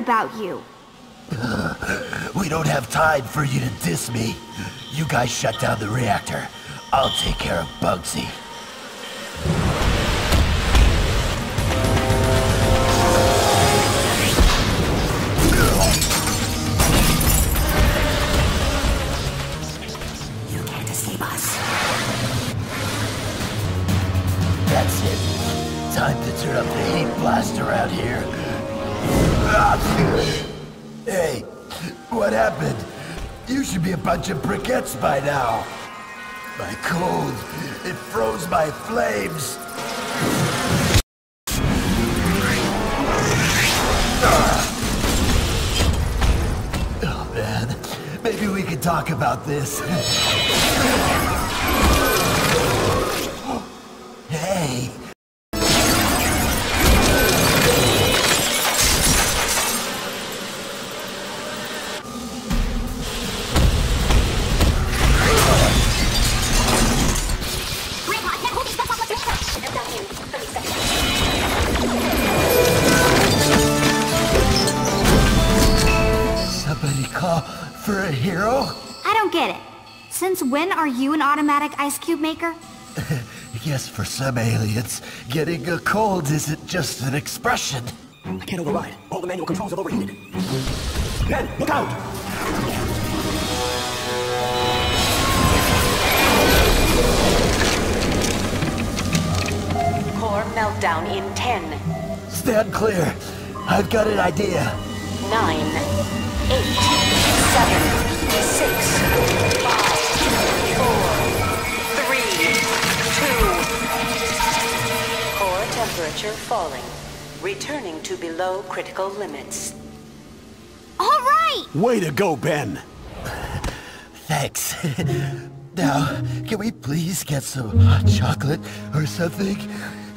about you. We don't have time for you to diss me. You guys shut down the reactor. I'll take care of Bugsy. You can't escape us. That's it. Time to turn up the heat blast around here. Hey, what happened? You should be a bunch of briquettes by now. My cold, it froze my flames. Oh man, maybe we could talk about this. somebody call for a hero? I don't get it. Since when are you an automatic ice cube maker? yes, for some aliens, getting a cold isn't just an expression. I can't override. All the manual controls are overheated. Ben, look out! Core meltdown in 10, Stand clear. I've got an idea. 9, 8, 7, 6, 5, 4, 3, 2. Core temperature falling. Returning to below critical limits. All right! Way to go, Ben! Thanks. now, can we please get some hot chocolate or something?